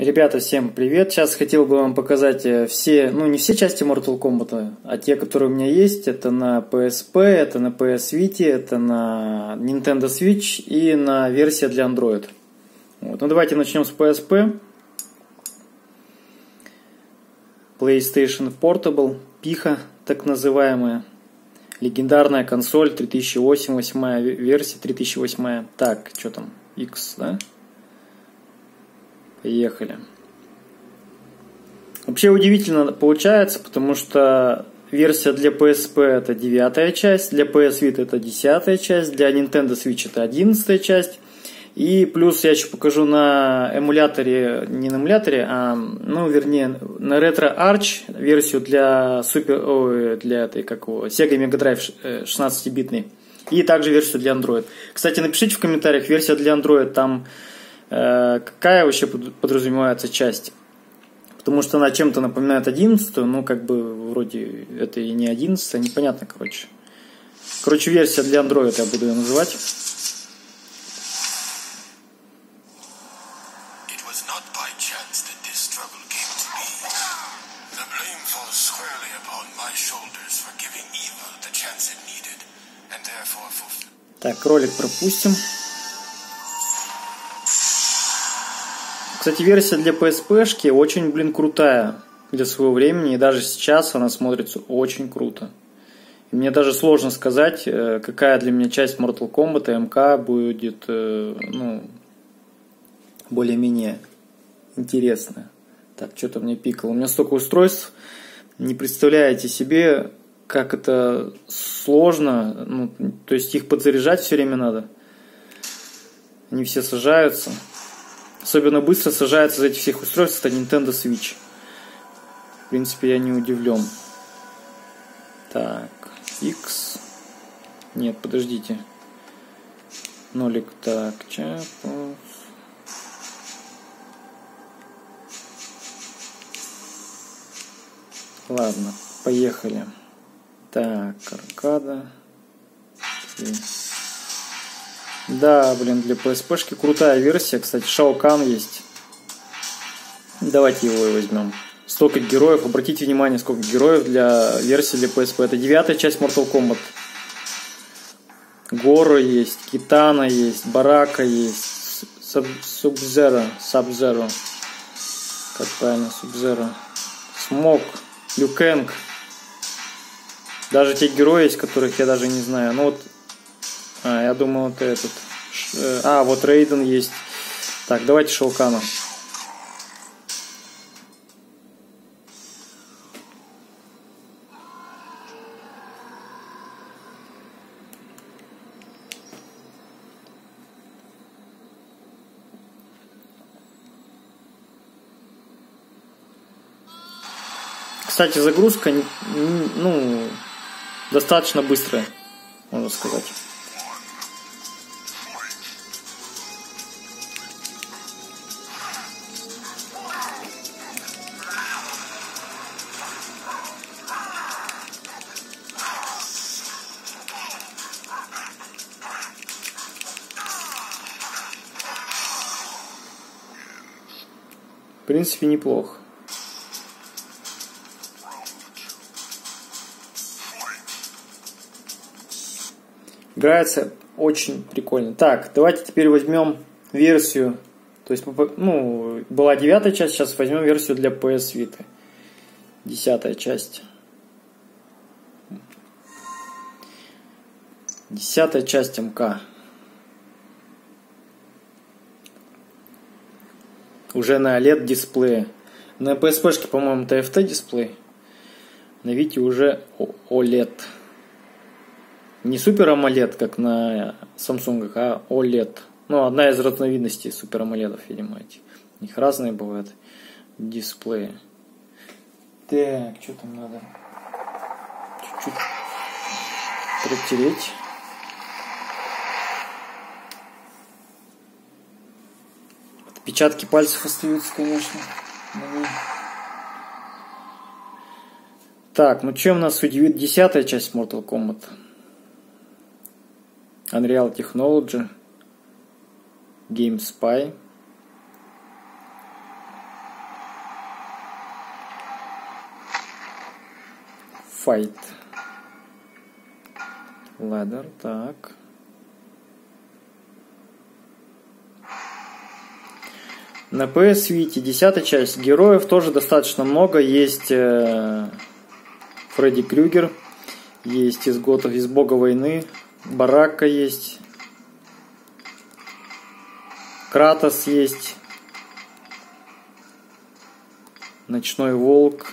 Ребята, всем привет! Сейчас хотел бы вам показать э, все, ну не все части Mortal Kombat, а те, которые у меня есть. Это на PSP, это на PS Vita, это на Nintendo Switch и на версия для Android. Вот. Ну давайте начнем с PSP. PlayStation Portable, пиха так называемая. Легендарная консоль 3008, 8 версия 3008. Так, что там? X, да? Поехали. Вообще удивительно получается, потому что версия для PSP это девятая часть, для PS Vita это десятая часть, для Nintendo Switch это одиннадцатая часть. И плюс я еще покажу на эмуляторе, не на эмуляторе, а, ну, вернее, на Retro Arch версию для супер, ой, для этой, как его, Sega Mega Drive 16-битный. И также версию для Android. Кстати, напишите в комментариях, версия для Android там Э, какая вообще подразумевается часть. Потому что она чем-то напоминает одиннадцатую, ну, как бы, вроде, это и не одиннадцатая, непонятно, короче. Короче, версия для Android я буду ее называть. Так, ролик пропустим. Кстати, версия для PSP-шки очень, блин, крутая для своего времени, и даже сейчас она смотрится очень круто. И мне даже сложно сказать, э, какая для меня часть Mortal Kombat и МК будет, э, ну, более-менее интересная. Так, что-то мне пикало. У меня столько устройств, не представляете себе, как это сложно. Ну, то есть их подзаряжать все время надо. Они все сажаются. Особенно быстро сажается за этих всех устройств это Nintendo Switch. В принципе, я не удивлен. Так, X. Нет, подождите. Нолик, так, чапов. Ладно, поехали. Так, аркада. Здесь. Да, блин, для PSP-шки крутая версия. Кстати, Шаокан есть. Давайте его и возьмем. Столько героев. Обратите внимание, сколько героев для версии для PSP. Это девятая часть Mortal Kombat. Гора есть, Китана есть, Барака есть, Субзера, Сабзеро. Как правильно, Субзеро. Смок, Люкенг. Даже те герои есть, которых я даже не знаю. Ну вот а, я думал, это этот... Э, а, вот Рейден есть. Так, давайте Шелкана. Кстати, загрузка, ну, достаточно быстрая, можно сказать. Принципе, неплохо. Играется очень прикольно. Так, давайте теперь возьмем версию. То есть, ну, была девятая часть, сейчас возьмем версию для PS Vita. Десятая часть. Десятая часть МК. Уже на OLED дисплее. На PSP, по-моему, TFT дисплей. На Vita уже OLED. Не Super AMOLED, как на Samsung, а OLED. Ну, одна из разновидностей Super AMOLED, видимо, эти. У них разные бывают дисплеи. Так, что там надо? Чуть-чуть протереть. Отпечатки пальцев остаются, конечно. Ну. Так, ну чем нас удивит десятая часть Mortal Kombat? Unreal Technology, Game Spy. Fight. Ladder, так. На PS Vita, десятая часть. Героев тоже достаточно много. Есть э, Фредди Крюгер, есть из Готов, из Бога войны, Барака есть, Кратос есть, Ночной Волк,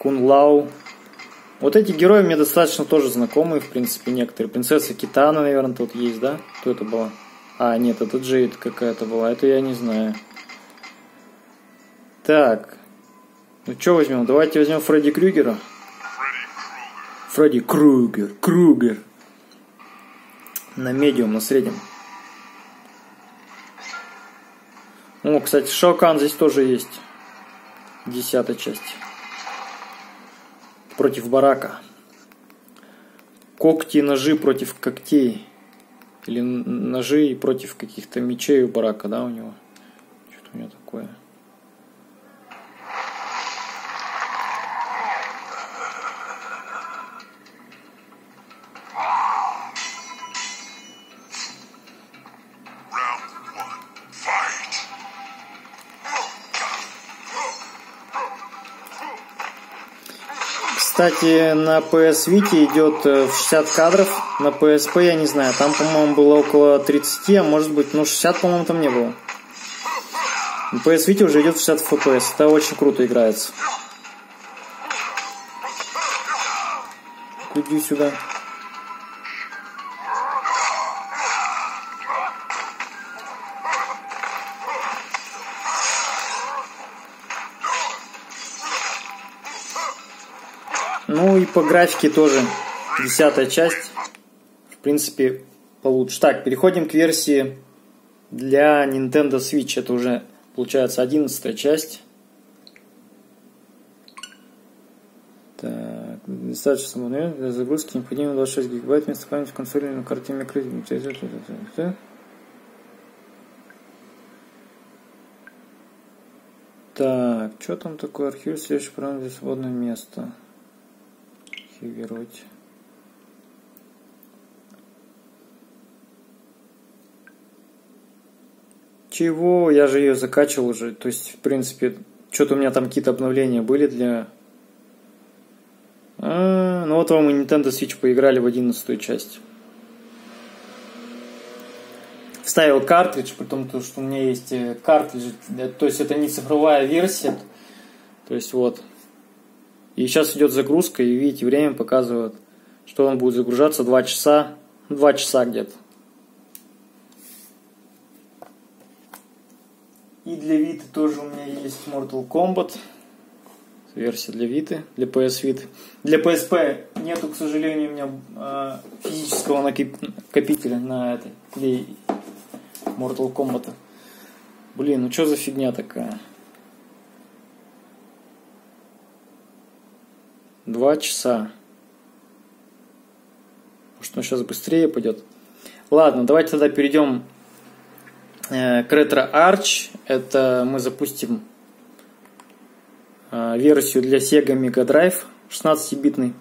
Кунлау. Вот эти герои мне достаточно тоже знакомые, в принципе, некоторые. Принцесса Китана, наверное, тут есть, да? Кто это была? А, нет, это Джейд какая-то была, это я не знаю. Так. Ну что возьмем? Давайте возьмем Фредди Крюгера. Фредди Крюгер, Крюгер. На медиум, на среднем. О, кстати, Шаокан здесь тоже есть. Десятая часть. Против барака. Когти и ножи против когтей. Или ножи против каких-то мечей у барака, да, у него? Что-то у него такое. Кстати, на PS Vita идет э, в 60 кадров, на PSP я не знаю, там, по-моему, было около 30, а может быть, ну 60, по-моему, там не было. На PS Vita уже идет в 60 FPS, это очень круто играется. Иди сюда. Ну и по графике тоже десятая часть. В принципе, получше. Так, переходим к версии для Nintendo Switch. Это уже получается одиннадцатая часть. Так, достаточно самолет. Для загрузки необходимо 26 гигабайт вместо памяти консоли на карте микро. Так, что там такое архив? Следующий для свободное место архивировать. Чего? Я же ее закачивал уже. То есть, в принципе, что-то у меня там какие-то обновления были для... А, ну вот вам и Nintendo Switch поиграли в одиннадцатую часть. Вставил картридж, при том, что у меня есть э, картридж. То есть, это не цифровая версия. То есть, вот, и сейчас идет загрузка, и видите, время показывает, что он будет загружаться 2 часа, 2 часа где-то. И для Vita тоже у меня есть Mortal Kombat. Версия для Vita, для PS Vita. Для PSP нету, к сожалению, у меня э, физического накопителя на этой, для Mortal Kombat. Блин, ну что за фигня такая? Два часа. Может, он сейчас быстрее пойдет. Ладно, давайте тогда перейдем э, к Retro Arch. Это мы запустим э, версию для Sega Mega Drive 16-битный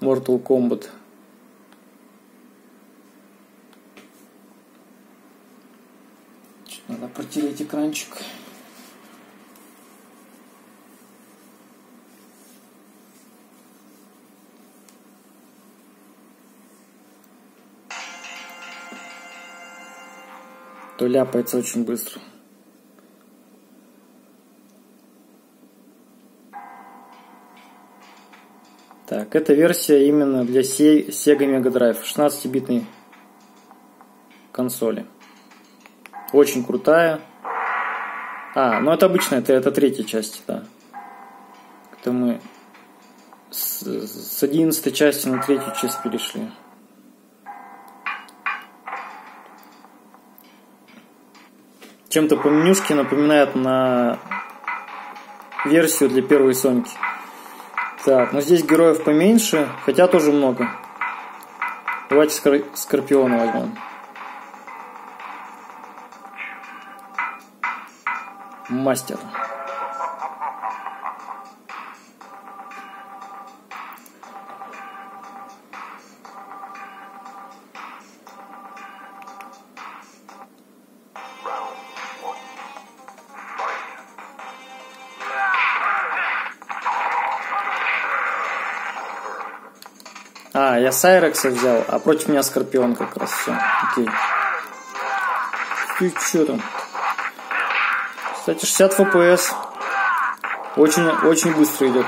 Mortal Kombat. Надо протереть экранчик. То ляпается очень быстро. Так, эта версия именно для Sega Mega Drive, 16-битной консоли. Очень крутая. А, ну это обычно, это, это третья часть, да. Это мы с, с 11 части на третью часть перешли. Чем-то по менюшке напоминает на версию для первой Соньки. Так, но здесь героев поменьше, хотя тоже много. Давайте скор Скорпиона возьмем. Мастер. Я Сайрекса взял, а против меня Скорпион как раз. Все, окей. Ты что там? Кстати, 60 FPS. Очень, очень быстро идет.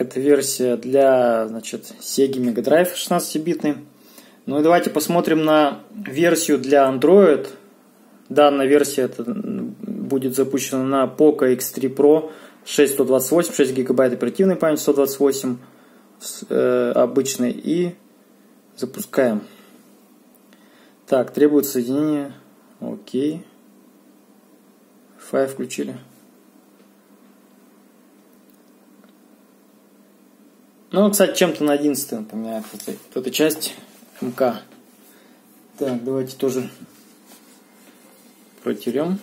Это версия для, значит, Sega Mega Drive 16-битный. Ну и давайте посмотрим на версию для Android. Данная версия это будет запущена на Poco X3 Pro 6128, 6 гигабайт оперативной памяти, 128 э, обычной. И запускаем. Так, требует соединения. Окей. Файл включили. Ну, кстати, чем-то на 11 напоминает вот эта часть МК. Так, давайте тоже протерем.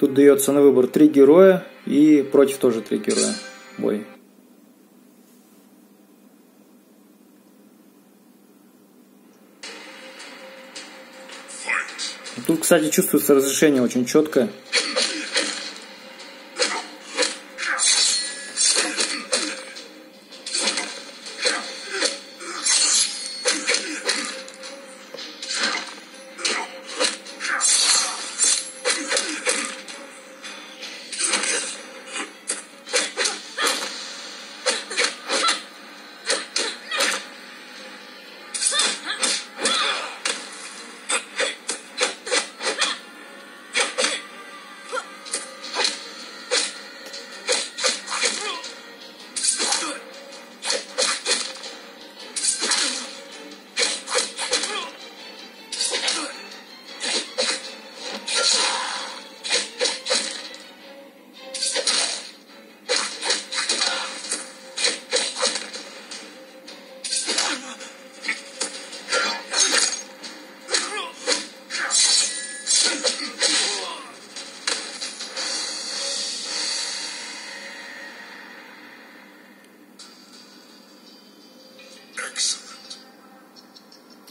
Тут дается на выбор три героя и против тоже три героя. Бой. Тут, кстати, чувствуется разрешение очень четкое.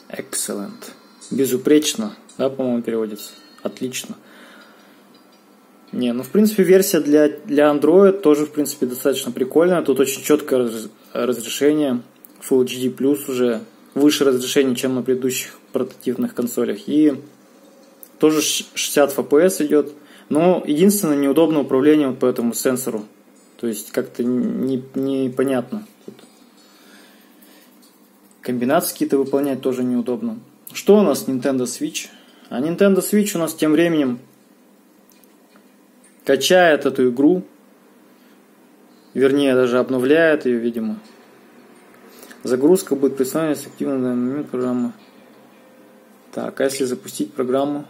Excellent. Безупречно, да, по-моему, переводится. Отлично. Не, ну, в принципе, версия для, для Android тоже, в принципе, достаточно прикольная. Тут очень четкое раз, разрешение. Full HD+, уже выше разрешение, чем на предыдущих портативных консолях. И тоже 60 FPS идет. Но единственное, неудобное управление вот по этому сенсору. То есть как-то непонятно. Не, Комбинации какие-то выполнять тоже неудобно. Что у нас Nintendo Switch? А Nintendo Switch у нас тем временем качает эту игру, вернее даже обновляет ее, видимо. Загрузка будет представлена с активным на момент программы. Так, а если запустить программу?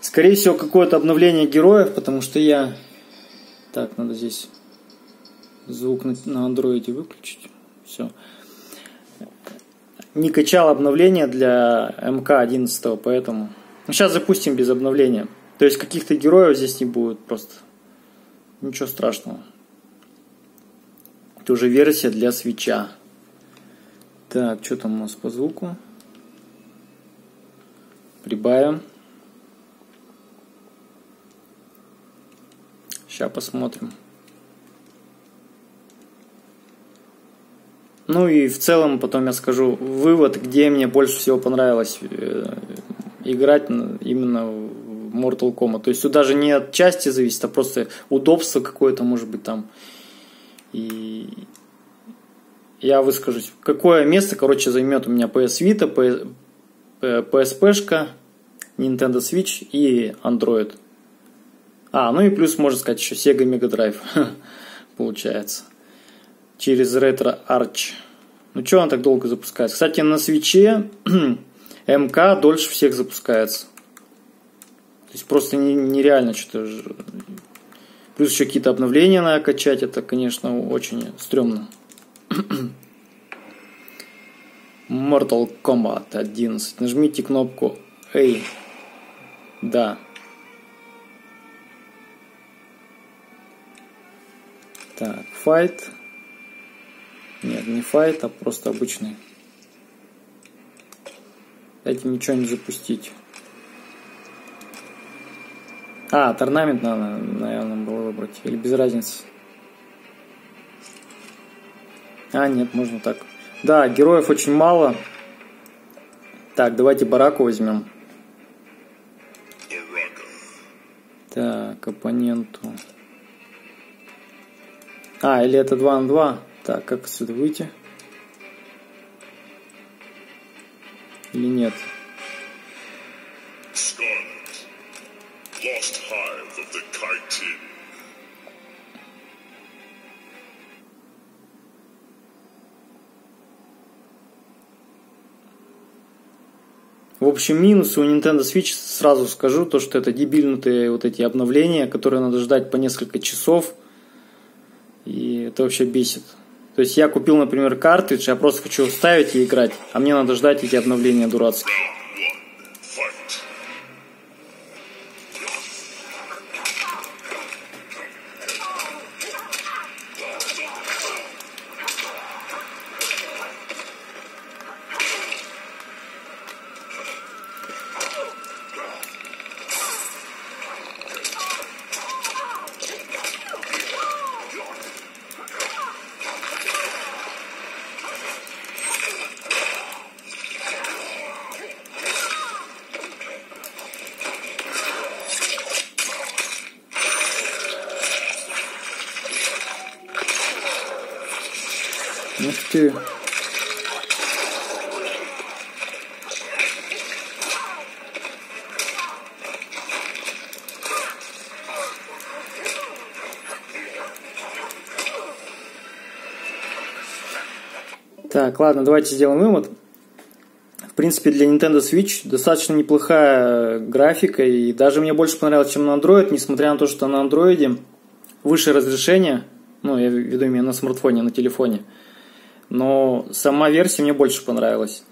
Скорее всего, какое-то обновление героев, потому что я так, надо здесь звук на, андроиде выключить. Все. Не качал обновление для МК-11, поэтому... Ну, сейчас запустим без обновления. То есть каких-то героев здесь не будет просто. Ничего страшного. Это уже версия для свеча. Так, что там у нас по звуку? Прибавим. Сейчас посмотрим. Ну и в целом потом я скажу вывод, где мне больше всего понравилось э, играть именно в Mortal Kombat. То есть тут даже не от части зависит, а просто удобство какое-то может быть там. И я выскажусь. Какое место, короче, займет у меня PS Vita, PSP-шка, Nintendo Switch и Android. А, ну и плюс, можно сказать, еще Sega Mega Drive получается. Через Retro Arch Ну что он так долго запускается? Кстати, на свече МК дольше всех запускается. То есть просто нереально что-то. Плюс еще какие-то обновления надо качать. Это, конечно, очень стрёмно. Mortal Kombat 11. Нажмите кнопку A. Да. Так, файт. Нет, не файт, а просто обычный. Дайте ничего не запустить. А, торнамент надо, наверное, было выбрать. Или без разницы. А, нет, можно так. Да, героев очень мало. Так, давайте бараку возьмем. Так, оппоненту. А, или это 2 на 2. Так, как отсюда выйти? Или нет? В общем, минусы у Nintendo Switch сразу скажу, то что это дебильнутые вот эти обновления, которые надо ждать по несколько часов. Это вообще бесит. То есть я купил, например, картридж, я просто хочу ставить и играть, а мне надо ждать эти обновления дурацкие. Ух ты. Так, ладно, давайте сделаем вывод. В принципе, для Nintendo Switch достаточно неплохая графика, и даже мне больше понравилось, чем на Android, несмотря на то, что на Android выше разрешение, ну, я веду именно на смартфоне, на телефоне – но сама версия мне больше понравилась.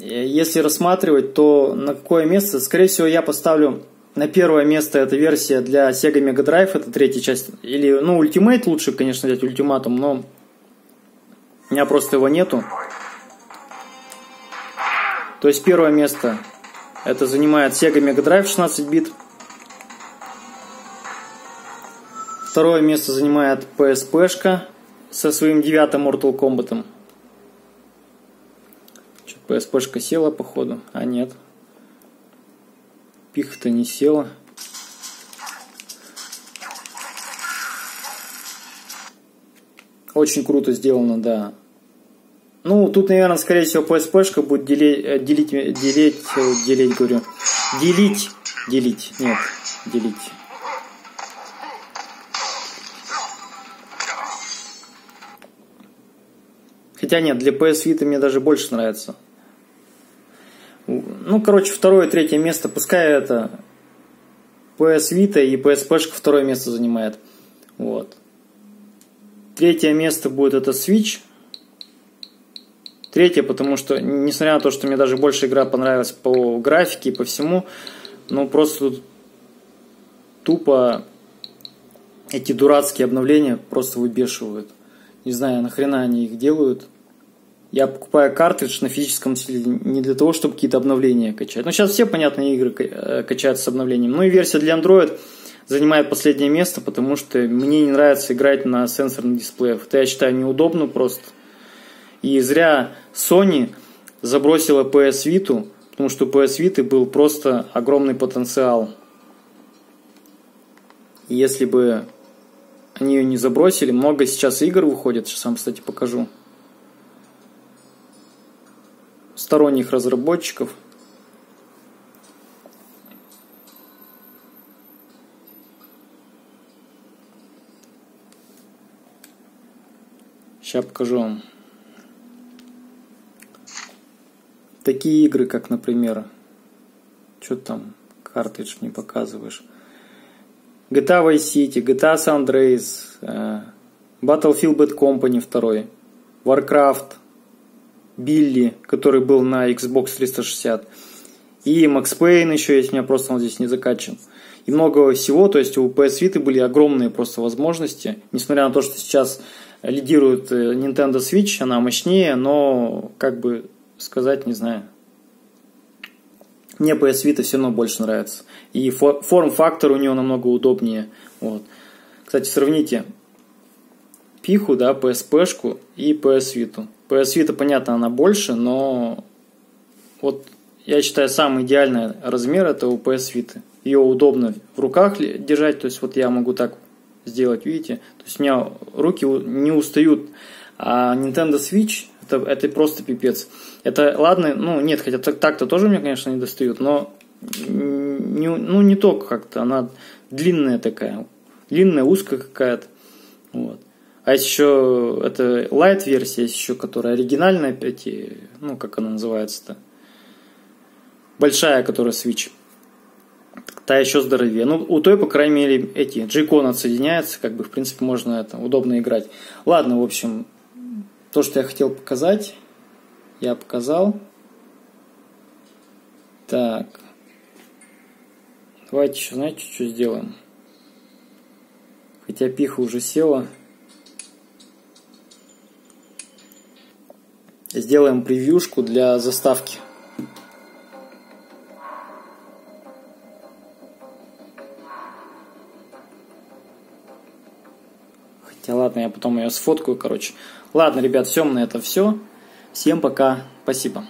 Если рассматривать, то на какое место? Скорее всего, я поставлю на первое место эта версия для Sega Mega Drive, это третья часть. Или, ну, Ultimate лучше, конечно, взять ультиматум, но у меня просто его нету. То есть первое место это занимает Sega Mega Drive 16 бит. Второе место занимает PSP-шка со своим девятым Mortal Kombat. Что-то PSP-шка села, походу. А нет. Пиха-то не села. Очень круто сделано, да. Ну, тут, наверное, скорее всего, PSP-шка будет делить, э, делить, делить, делить, говорю, делить, делить, нет, делить. Хотя нет, для PS Vita мне даже больше нравится. Ну, короче, второе, третье место, пускай это PS Vita и PSP второе место занимает. Вот. Третье место будет это Switch. Третье, потому что, несмотря на то, что мне даже больше игра понравилась по графике и по всему, ну просто тупо эти дурацкие обновления просто выбешивают. Не знаю, нахрена они их делают. Я покупаю картридж на физическом носителе не для того, чтобы какие-то обновления качать. Ну, сейчас все, понятные игры э, качаются с обновлением. Ну и версия для Android занимает последнее место, потому что мне не нравится играть на сенсорных дисплеях. Это я считаю неудобно просто. И зря Sony забросила PS Vita, потому что у PS Vita был просто огромный потенциал. Если бы они ее не забросили, много сейчас игр выходит, сейчас вам, кстати, покажу сторонних разработчиков. Сейчас покажу вам. Такие игры, как, например, что там, картридж не показываешь. GTA Vice City, GTA San Andreas, э, Battlefield Bad Company 2, Warcraft, Билли, который был на Xbox 360, и Max Payne еще есть, у меня просто он здесь не закачан. И много всего, то есть у PS Vita были огромные просто возможности, несмотря на то, что сейчас лидирует э, Nintendo Switch, она мощнее, но как бы сказать, не знаю. Мне PS Vita все равно больше нравится. И форм-фактор у нее намного удобнее. Вот. Кстати, сравните пиху, да, PSP-шку и PS Vita. PS Vita, понятно, она больше, но вот я считаю, самый идеальный размер это у PS Vita. Ее удобно в руках держать, то есть вот я могу так сделать, видите? То есть у меня руки не устают. А Nintendo Switch это, это просто пипец. Это ладно, ну нет, хотя так-то тоже мне, конечно, не достают, но не, ну, не только как-то, она длинная такая, длинная, узкая какая-то. Вот. А есть еще, это light версия, есть еще, которая оригинальная, опять, ну, как она называется-то, большая, которая Switch. Та еще здоровее. Ну, у той, по крайней мере, эти джейкон отсоединяются, как бы, в принципе, можно это удобно играть. Ладно, в общем, то, что я хотел показать, я показал. Так. Давайте еще, знаете, что сделаем? Хотя пиха уже села. Сделаем превьюшку для заставки. Хотя ладно, я потом ее сфоткаю, короче. Ладно, ребят, все, на это все. Всем пока. Спасибо.